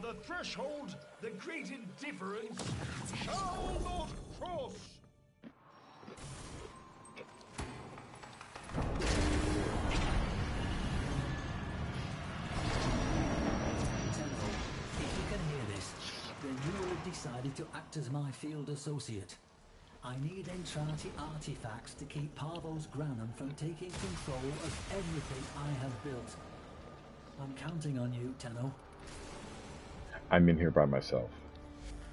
The threshold, the great indifference, shall not cross. Tenno, if you can hear this, then you have decided to act as my field associate. I need Entrati artifacts to keep Parvos Granum from taking control of everything I have built. I'm counting on you, Tenno. I'm in here by myself.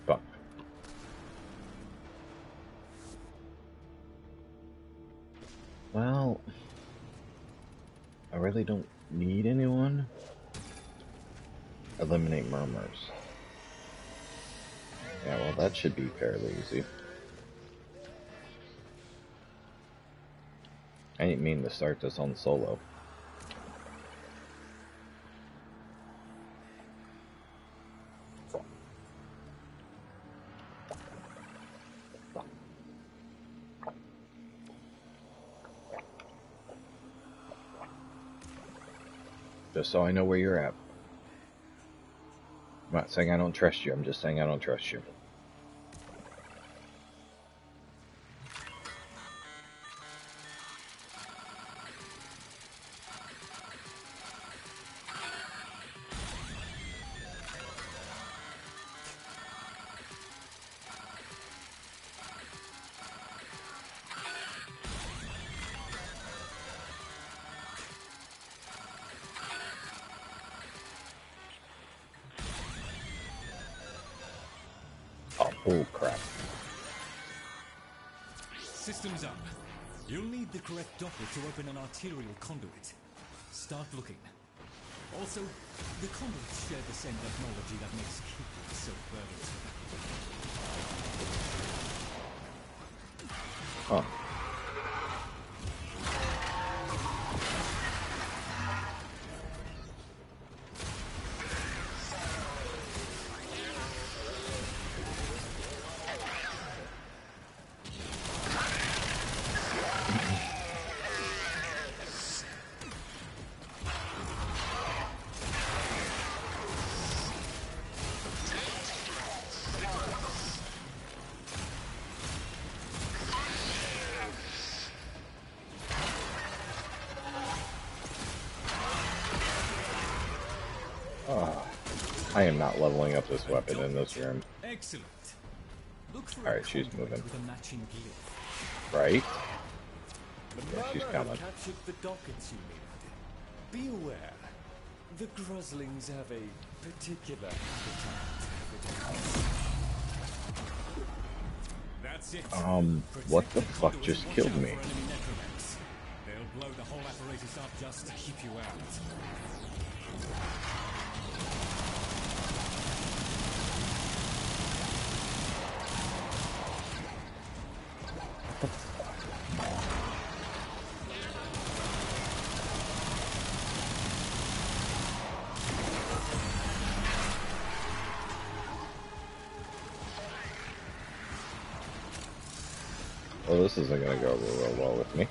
Fuck. Well, I really don't need anyone. Eliminate murmurs. Yeah, well, that should be fairly easy. I didn't mean to start this on solo. Just so I know where you're at. I'm not saying I don't trust you, I'm just saying I don't trust you. Oh, crap. Systems up. You'll need the correct docket to open an arterial conduit. Start looking. Also, the conduits share the same technology that makes keeping so burdensome. Oh, I am not leveling up this weapon in this room. Excellent. Alright, she's moving. with a matching glyph. Right? Yeah, she's coming. captured the dockets you need. Be aware, the Gruslings have a particular appetite. That's it. Um, what the fuck just killed me? for enemy Necramechs. They'll blow the whole apparatus up just to keep you out. Well, this isn't gonna go real well with me.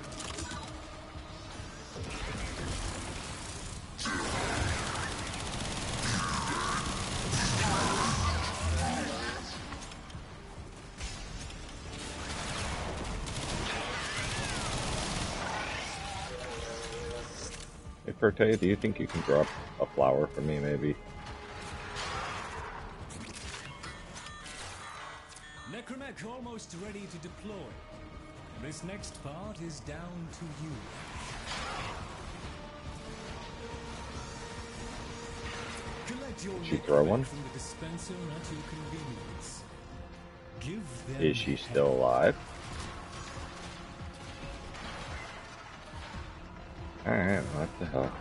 Hey, Perte, do you think you can drop a flower for me, maybe? Necramech almost ready to deploy. This next part is down to you. Collect your She throw one? from the dispenser at your convenience. Give them Is she still alive? Alright, what the hell?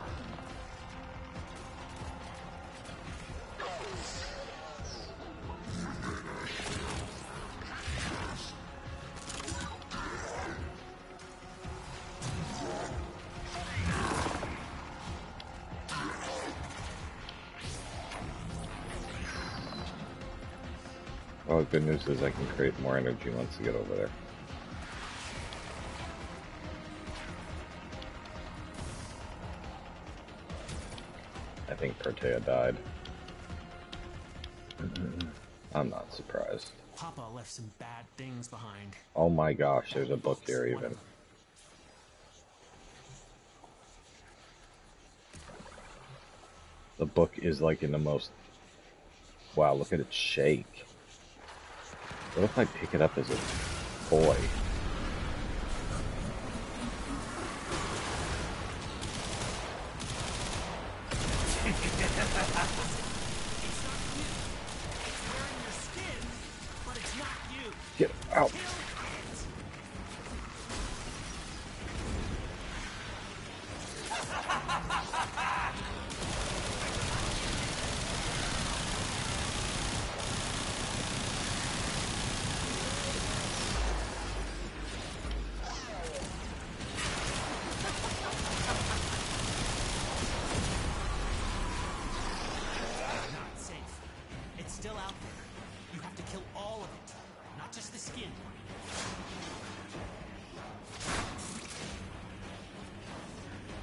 Good news is I can create more energy once I get over there. I think Protea died. I'm not surprised. Papa left some bad things behind. Oh my gosh, there's a book there even. The book is like in the most... Wow, look at it shake. What if I pick it up as a toy?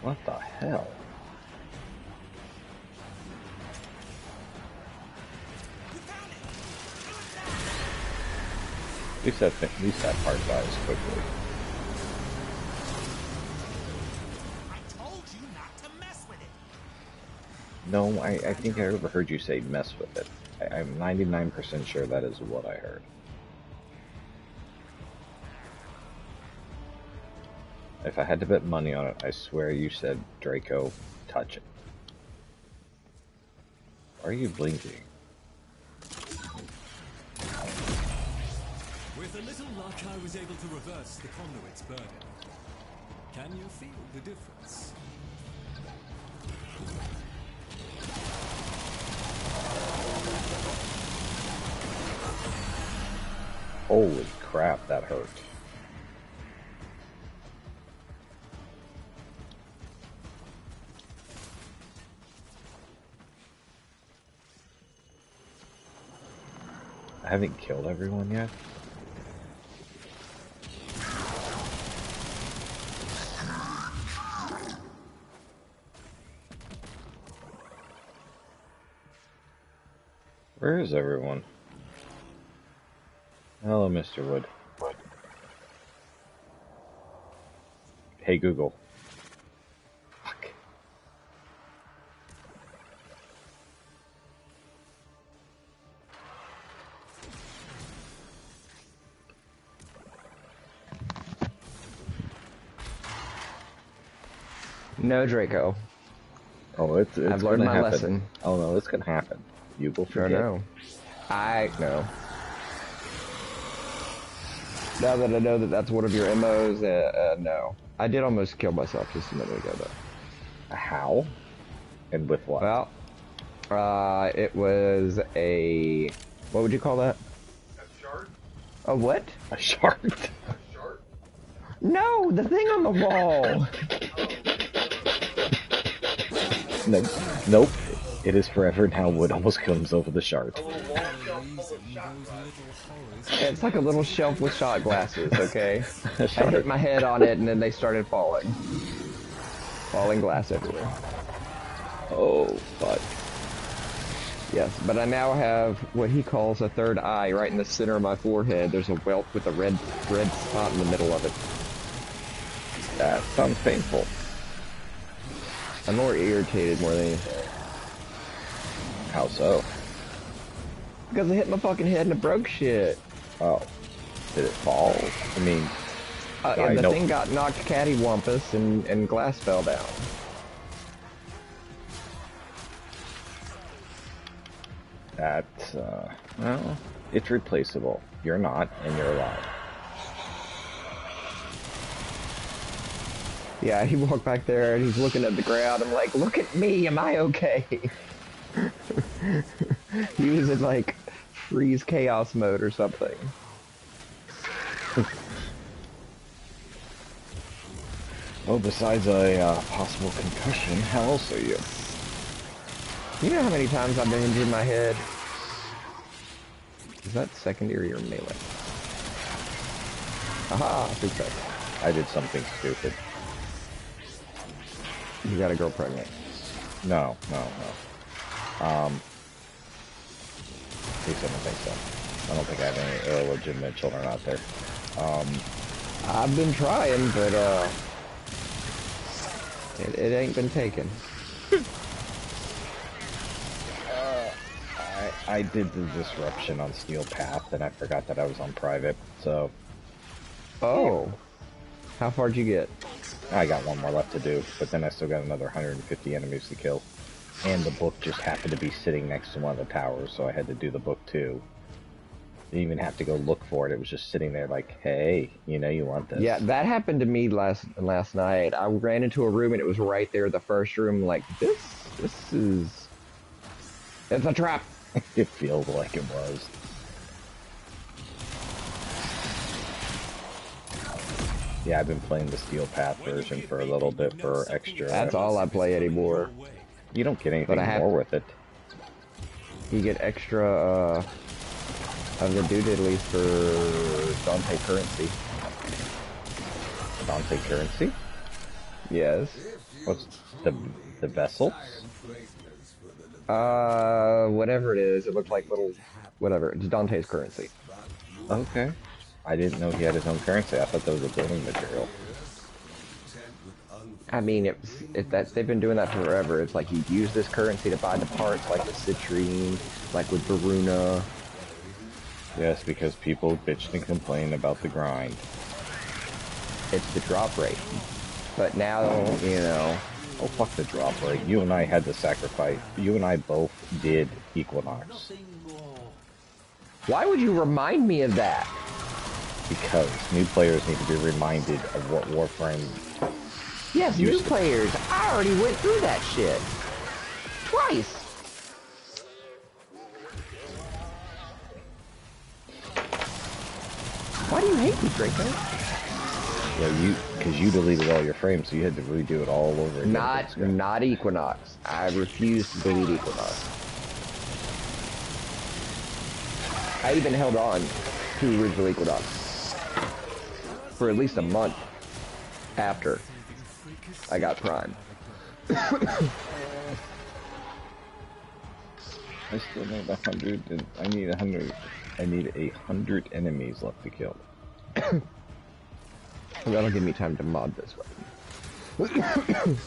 What the hell? You found it. At least that, thing, at least that part dies quickly. I told you not to mess with it. No, I, I think I overheard you say mess with it. I, I'm 99% sure that is what I heard. If I had to bet money on it, I swear you said Draco, touch it. Why are you blinking? With a little luck, I was able to reverse the conduit's burden. Can you feel the difference? Holy crap, that hurt. I haven't killed everyone yet. Where is everyone? Hello, Mr. Wood. Hey, Google. No Draco. Oh, it's, it's I've learned my happen. lesson. Oh no, this gonna happen. You will Sure forget. know. I know. Now that I know that that's one of your MOs, uh, uh, no. I did almost kill myself just a minute ago, though. How? And with what? Well, uh, it was a. What would you call that? A shark? A what? a shark. Shark? No, the thing on the wall. no, nope. It is forever now. Wood almost killed himself with a shark. A little long shelf full Those of shot little glasses. horrors. it's like a little shelf with shot glasses. Okay. I hit my head on it, and then they started falling. Falling glass everywhere. Oh, fuck. Yes, but I now have what he calls a third eye right in the center of my forehead. There's a welt with a red red spot in the middle of it. That sounds painful. I'm more irritated more than anything. How so? Because I hit my fucking head and it broke shit. Oh, did it fall? I mean, Uh, the know- thing got knocked cattywampus and, and glass fell down. that. Uh, well, it's replaceable. You're not, and you're alive. Yeah, he walked back there and he's looking at the ground. I'm like, look at me, am I okay? he was in like freeze chaos mode or something. Well, besides a uh, possible concussion, how else are you? You know how many times I've been injured my head? Is that secondary or melee? Aha, success. I did something stupid. You got a girl pregnant. No, no, no. Um, At least I don't think so. I don't think I have any illegitimate children out there. Um, I've been trying, but uh, it, it ain't been taken. I, I did the disruption on Steel Path, and I forgot that I was on private, so Oh, how far'd you get? I got one more left to do, but then I still got another 150 enemies to kill. And the book just happened to be sitting next to one of the towers, so I had to do the book too. Didn't even have to go look for it. It was just sitting there like, hey, you know you want this. Yeah, that happened to me last last night. I ran into a room and it was right there, the first room. Like this, this is, it's a trap. it feels like it was. Yeah, I've been playing the Steel Path version for a little bit for extra. That's all I play anymore. You don't get anything But I have- more with it. You get extra uh, of the doodlies for Dante currency. Dante currency? Yes. What's the the vessel? Uh, whatever it is, it looks like little, whatever. It's Dante's currency. Okay. I didn't know he had his own currency. I thought that was a building material. I mean, it, that they've been doing that forever. It's like you use this currency to buy the parts, like the citrine, like with Voruna. Yes, because people bitched and complained about the grind. It's the drop rate. But now, you know, Oh fuck the drop rate. You and I had to sacrifice. You and I both did Equinox why would you remind me of that? Because new players need to be reminded of what Warframe. Yes, new players. I already went through that shit twice. Why do you hate me, Draco? Yeah, you because you deleted all your frames, so you had to redo it all over again. Not, not Equinox. I refuse to delete Equinox. I even held on to original Equinox for at least a month after I got Prime. I still need a hundred. and- I need a hundred. I need a hundred enemies left to kill. That'll give me time to mod this weapon.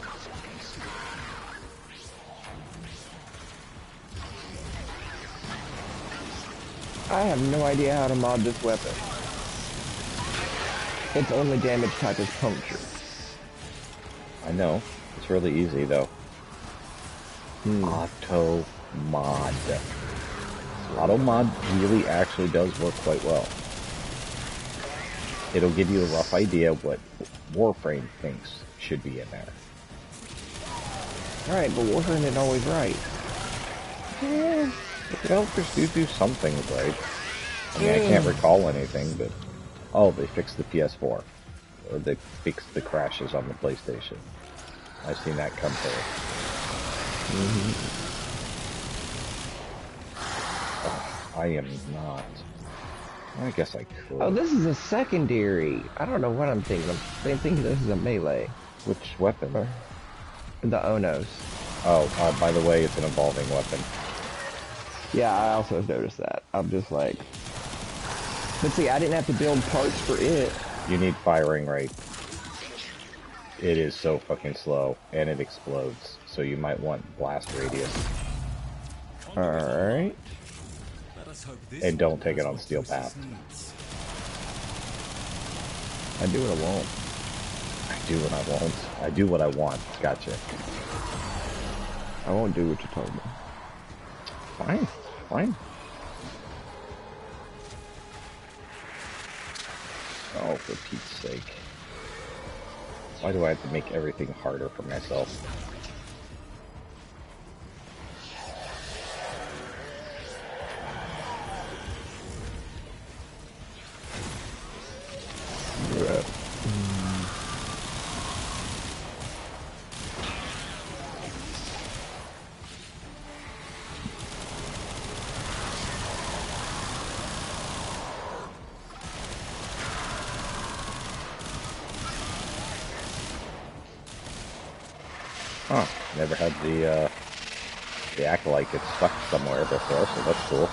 I have no idea how to mod this weapon. Its only damage type is puncture. I know. It's really easy though. Hmm. Auto mod. Auto mod really actually does work quite well. It'll give you a rough idea what Warframe thinks should be in there. Alright, but Warframe isn't always right. Yeah, the developers do do some things right. I mean, I can't recall anything, but oh, they fixed the PS4, or they fixed the crashes on the PlayStation. I've seen that come through. Oh, I am not. I guess I could. Oh, this is a secondary. I don't know what I'm thinking. I'm thinking this is a melee. Which weapon? The Onos. Oh, uh, by the way, it's an evolving weapon. Yeah, I also noticed that. I'm just like... But see, I didn't have to build parts for it. You need firing rate. It is so fucking slow, and it explodes. So you might want blast radius. Alright. Let us hope this And don't take it on Steel Path. I do what I want. I do what I want. I do what I want. Gotcha. I won't do what you told me. Fine. Fine. Oh, for Pete's sake. Why do I have to make everything harder for myself? Huh. Never had the, uh, the like it's stuck somewhere before, so that's cool.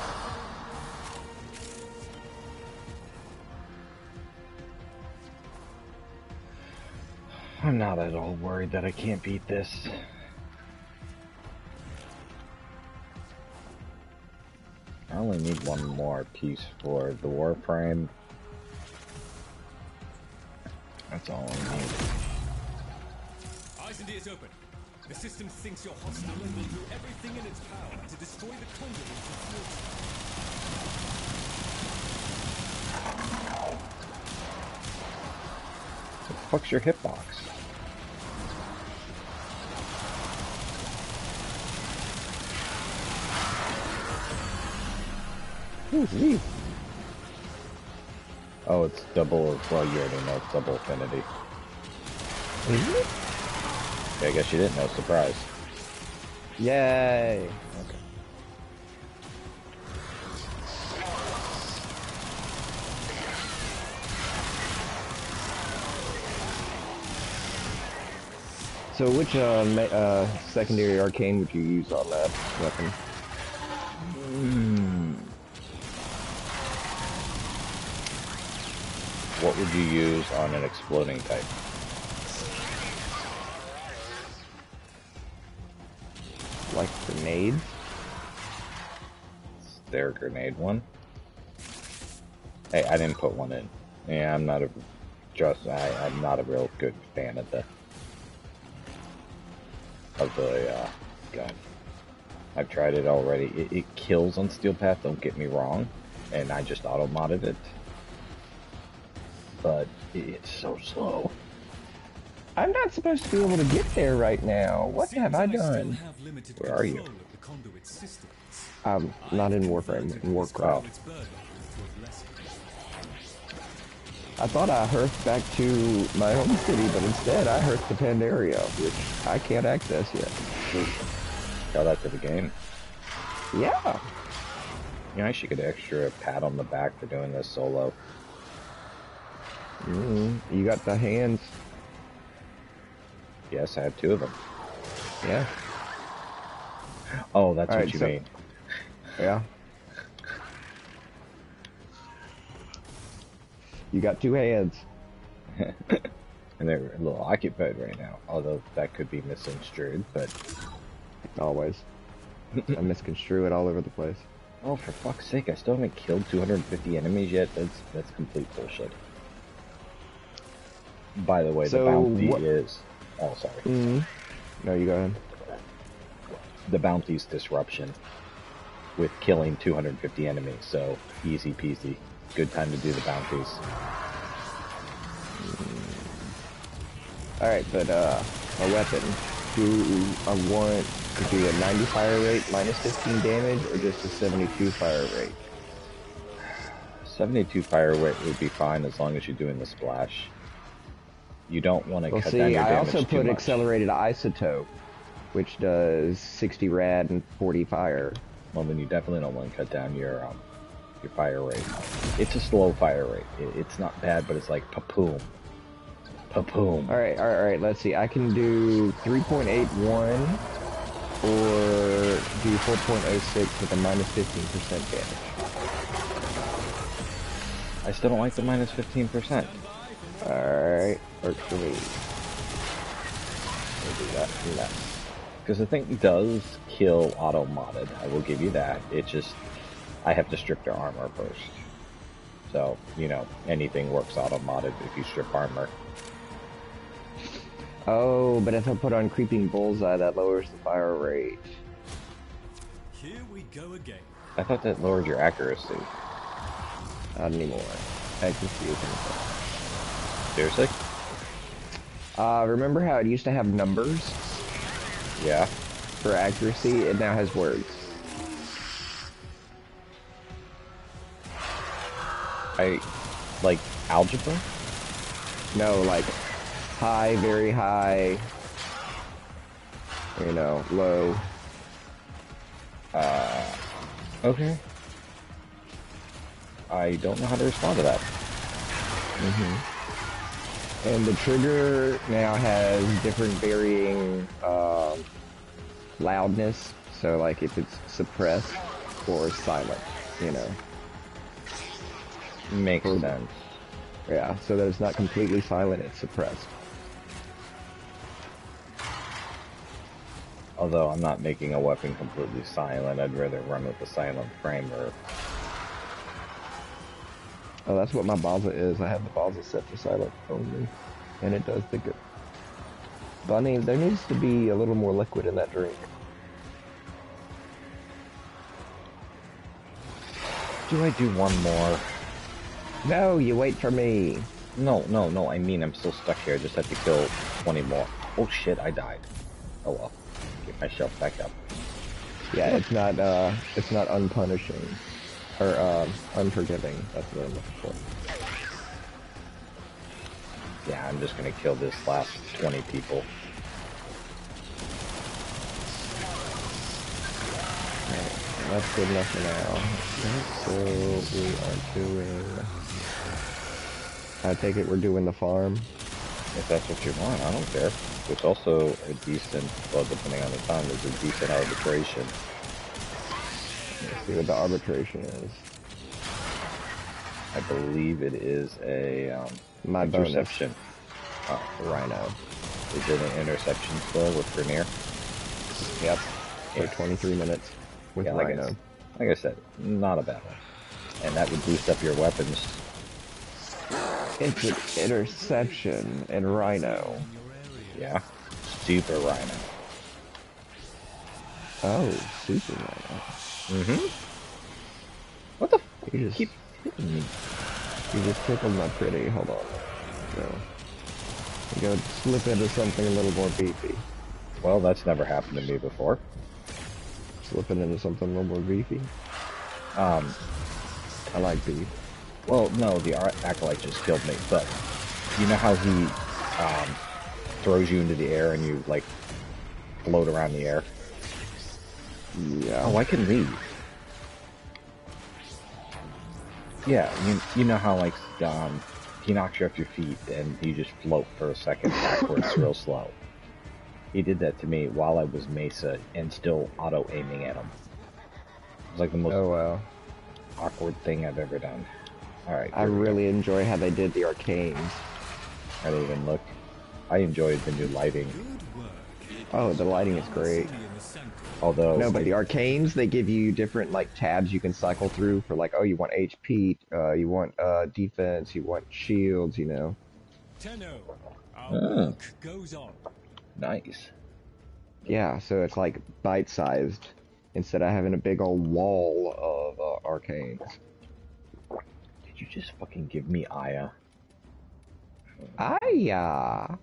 I'm not at all worried that I can't beat this. I only need one more piece for the Warframe. That's all I need. Eyes and ears open. The system thinks you're hostile and will do everything in its power to destroy the conduit into fuel. The fuck's your hitbox? Ooh, wee. Oh, it's double. Well, you already know it's double affinity. Yeah, I guess you didn't know. Surprise. Yay! Okay. So which uh, ma- uh, secondary arcane would you use on that weapon? What would you use on an exploding type? Like grenades? Is there a grenade one? Hey, I didn't put one in. Yeah, I'm not a just. I, I'm not a real good fan of the of the uh, gun. I've tried it already. It, it kills on Steel Path. Don't get me wrong, and I just auto modded it, but it's so slow. I'm not supposed to be able to get there right now. What Seems have I done? have Where are you? control of the conduit systems. Um, not in Warframe, in Warcraft. Its burden to have lessened. I thought I hearthed back to my home city, but instead I hearthed to Pandaria, which I can't access yet. Got that to the game. Yeah. You know, I should get an extra pat on the back for doing this solo. Mm, you got the hands. Yes, I have two of them. Yeah. Oh, that's All what right, you so- mean. Yeah. You got two hands. And they're a little occupied right now, although that could be misconstrued, but Always. I misconstrue it all over the place. oh, for fuck's sake, I still haven't killed 250 enemies yet. That's that's complete bullshit. By the way, So the bounty is. Oh, sorry. Mm-hmm. No, you go ahead. The bounty's disruption with killing 250 enemies, so easy peasy. Good time to do the bounties. Alright, but uh, a weapon. Do I want to do a 90 fire rate minus 15 damage or just a 72 fire rate? 72 fire rate would be fine as long as you're doing the splash. You don't want to Well, cut down see, your I damage also too put much. accelerated isotope, which does 60 rad and 40 fire. Well, then you definitely don't want to cut down your um, your fire rate. It's a slow fire rate. It, it's not bad, but it's like papoom, papoom. Alright, alright, alright, let's see. I can do 3.81 or do 4.06 with a minus 15% damage. I still don't like the minus 15%. Alright, works for me. We'll do that and that. Because the thing does kill auto modded. I will give you that. It just I have to strip their armor first. So you know anything works auto modded if you strip armor. Oh, but if I put on Creeping Bullseye, that lowers the fire rate. Here we go again. I thought that lowered your accuracy. Not anymore. Accuracy is insane. Seriously? Uh, remember how it used to have numbers Yeah. for accuracy? It now has words. I like algebra. No, like high, very high, you know, low. Okay. I don't know how to respond to that. And the trigger now has different varying um, loudness. So like if it's suppressed or silent, you know. Makes sense. Yeah, so that it's not completely silent, it's suppressed. Although I'm not making a weapon completely silent, I'd rather run with a silent frame or Oh, that's what my Baza is. I have the Baza set to silent only, and it does the good. Bunny, there needs to be a little more liquid in that drink. Do I do one more? No, you wait for me. No, no, no, I mean I'm still stuck here. I just have to kill 20 more. Oh shit, I died. Oh well. Get myself back up. Yeah, it's not uh, it's not unpunishing or uh, unforgiving. That's what I'm looking for. Yeah, I'm just gonna kill this last 20 people. That's good enough for now. So we are doing. I take it we're doing the farm. If that's what you want, I don't care. It's also a decent, well, depending on the time, there's a decent arbitration. Let's see what the arbitration is. I believe it is a um, My bonus. interception. Oh, Rhino. is it an interception still with Grineer? Yep. For Yeah. 23 minutes with Yeah, like I, like I said, not a bad one. And that would boost up your weapons. It's an interception and Rhino. Yeah. Super Rhino. Oh, super Rhino. Mm-hmm. What the f- You just keep hitting me? you just tickled my pretty. Hold on. So, you go slip into something a little more beefy. Well, that's never happened to me before. Slipping into something a little more beefy. Um, I like beef. well, no, the Acolyte just killed me, but you know how he um, throws you into the air and you, like, float around the air? Yeah. Oh, I can leave. Yeah, you, you know how, like, um, he knocks you off your feet and you just float for a second backwards real slow. He did that to me while I was Mesa and still auto aiming at him. It was like the most Oh wow. awkward thing I've ever done. Alright, I really enjoy how they did the arcanes. I didn't even look. I enjoyed the new lighting, Oh, the lighting is great. Although No, but I- the arcanes they give you different like tabs you can cycle through for like oh you want HP, uh, you want uh, defense, you want shields, you know. Tenno, our Ah. goes on. nice. Yeah, so it's like bite sized instead of having a big old wall of uh, arcanes. Did you just fucking give me Aya? Aya.